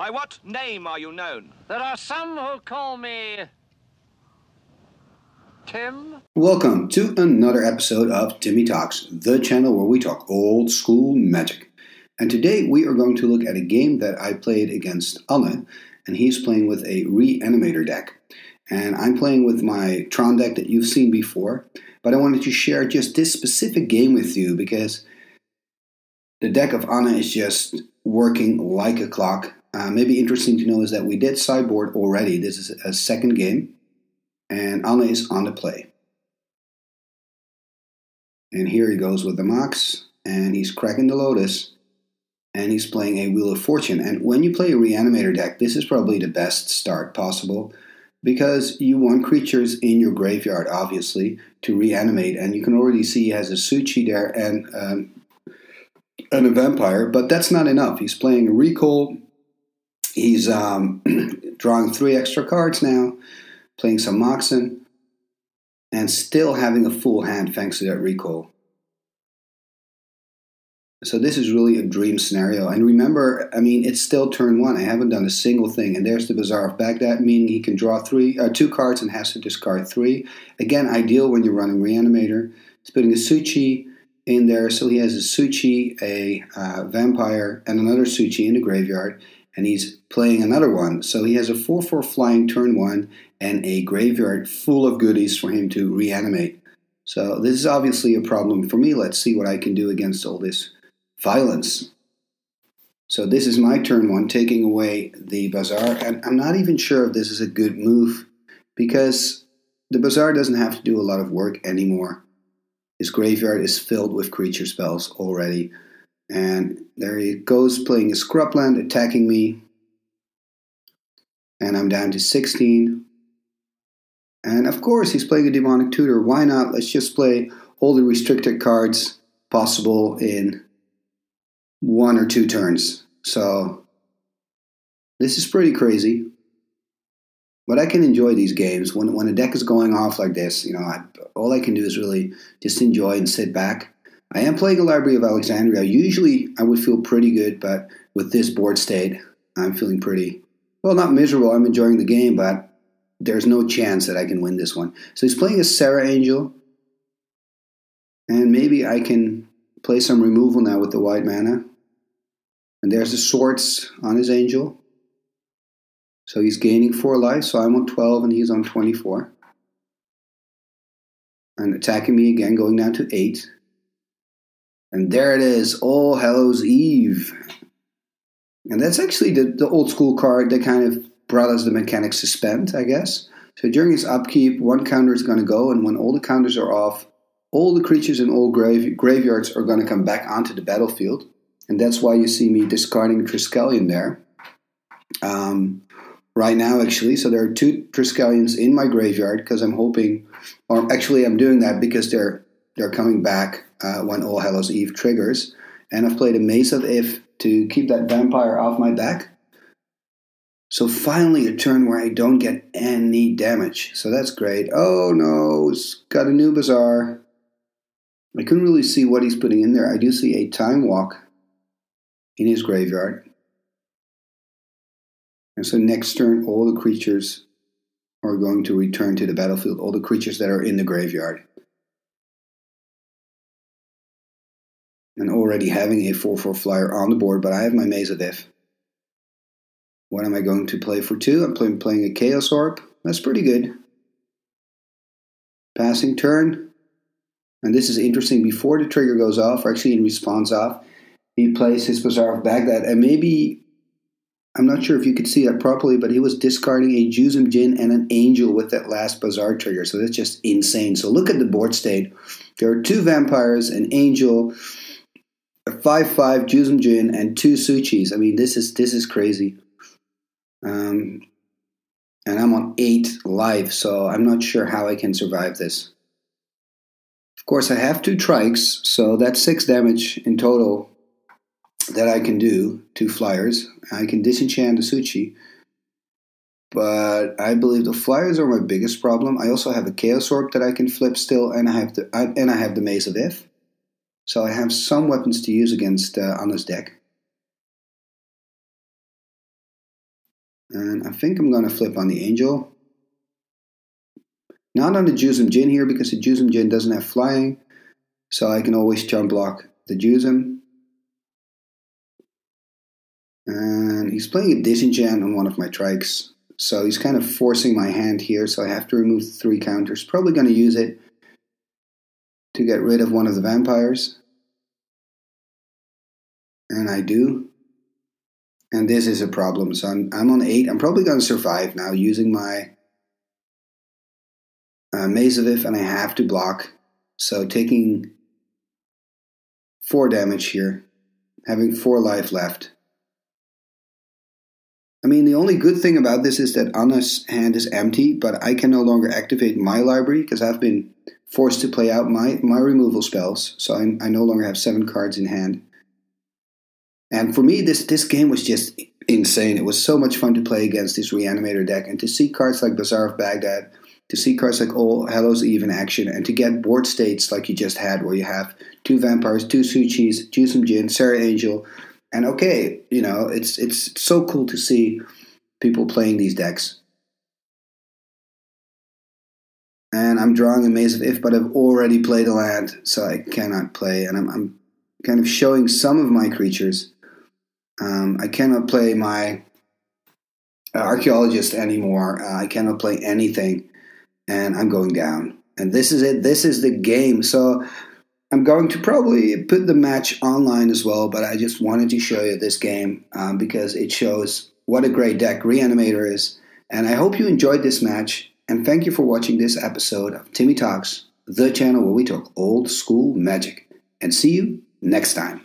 By what name are you known? There are some who call me. Tim? Welcome to another episode of Timmy Talks, the channel where we talk old school magic. And today we are going to look at a game that I played against Anne, and he's playing with a Reanimator deck. And I'm playing with my Tron deck that you've seen before, but I wanted to share just this specific game with you because the deck of Anna is just working like a clock. Uh, maybe interesting to know is that we did sideboard already. This is a second game, and Anne is on the play. And here he goes with the Mox, and he's cracking the Lotus, and he's playing a Wheel of Fortune. And when you play a Reanimator deck, this is probably the best start possible because you want creatures in your graveyard, obviously, to reanimate. And you can already see he has a Su-Chi there and um, and a vampire, but that's not enough. He's playing a recall. He's um, drawing three extra cards now, playing some Moxen, and still having a full hand thanks to that recall. So this is really a dream scenario. And remember, I mean, it's still turn one. I haven't done a single thing. And there's the Bazaar of Baghdad, meaning he can draw three, uh, two cards and has to discard three. Again, ideal when you're running Reanimator. He's putting a Su-Chi, in there. So he has a Su-Chi, a uh, vampire, and another Su-Chi in the graveyard, and he's playing another one. So he has a 4 4 flying turn one and a graveyard full of goodies for him to reanimate. So this is obviously a problem for me. Let's see what I can do against all this violence. So this is my turn one, taking away the Bazaar, and I'm not even sure if this is a good move because the Bazaar doesn't have to do a lot of work anymore. His graveyard is filled with creature spells already. And there he goes playing his scrubland, attacking me. And I'm down to 16. And of course, he's playing a demonic tutor. Why not? Let's just play all the restricted cards possible in one or two turns. So, this is pretty crazy but I can enjoy these games when when a deck is going off like this. You know, I, all I can do is really just enjoy and sit back. I am playing a Library of Alexandria. Usually, I would feel pretty good, but with this board state, I'm feeling pretty well, not miserable. I'm enjoying the game, but there's no chance that I can win this one. So he's playing a Serra Angel, and maybe I can play some removal now with the white mana. And there's the swords on his angel. So he's gaining four life, so I'm on 12 and he's on 24. And attacking me again, going down to 8. And there it is, All Hallows Eve. And that's actually the, the old school card that kind of brought us the mechanic suspend, I guess. So during his upkeep, one counter is going to go, and when all the counters are off, all the creatures in all grave, graveyards are going to come back onto the battlefield. And that's why you see me discarding Triskelion there. Um, right now, actually. So there are two Triskelions in my graveyard because I'm hoping, or actually, I'm doing that because they're they're coming back uh, when All Hallows Eve triggers. And I've played a Maze of Ith to keep that vampire off my back. So finally, a turn where I don't get any damage. So that's great. Oh no, it's got a new Bazaar. I couldn't really see what he's putting in there. I do see a Time Walk in his graveyard. And so next turn, all the creatures are going to return to the battlefield, all the creatures that are in the graveyard. And already having a 4 4 flyer on the board, but I have my Maze of Ith. What am I going to play for two? I'm playing, playing a Chaos Orb. That's pretty good. Passing turn. And this is interesting. Before the trigger goes off, or actually in response off, he plays his Bazaar of Baghdad. And maybe I'm not sure if you could see that properly, but he was discarding a Juzam Djinn and an Angel with that last Bazaar trigger. So that's just insane. So look at the board state. There are two vampires, an Angel, a 5-5 Juzam Djinn, and two Su-Chis. I mean, this is this is crazy. Um, and I'm on 8 live, so I'm not sure how I can survive this. Of course, I have two Trikes, so that's 6 damage in total that I can do, two flyers. I can disenchant the Su-Chi, but I believe the flyers are my biggest problem. I also have a Chaos Orb that I can flip still, and I have the I, and I have the Maze of Ith. So I have some weapons to use against uh, Anna's deck. And I think I'm going to flip on the Angel. Not on the Juzam Djinn here because the Juzam Djinn doesn't have flying. So I can always chump block the Juzam. And he's playing a disenchant on one of my trikes. So he's kind of forcing my hand here, so I have to remove three counters. Probably going to use it to get rid of one of the vampires. And I do. And this is a problem. So I'm, I'm on 8. I'm probably going to survive now using my uh, Ith, and I have to block. So taking 4 damage here, having 4 life left. I mean, the only good thing about this is that Anna's hand is empty, but I can no longer activate my library because I've been forced to play out my, my removal spells. So I, I no longer have seven cards in hand. And for me, this, this game was just insane. It was so much fun to play against this Reanimator deck and to see cards like Bazaar of Baghdad, to see cards like All Hallows Eve in action, and to get board states like you just had, where you have two vampires, two Su-Chis, Juzam Djinn, Serra Angel, and okay, you know, it's it's so cool to see people playing these decks. And I'm drawing a Maze of Ith, but I've already played a land, so I cannot play. And I'm, I'm kind of showing some of my creatures. Um, I cannot play my uh, archaeologist anymore. Uh, I cannot play anything, and I'm going down. And this is it. This is the game. So I'm going to probably put the match online as well, but I just wanted to show you this game um, because it shows what a great deck Reanimator is. And I hope you enjoyed this match. And thank you for watching this episode of Timmy Talks, the channel where we talk old school magic. And see you next time.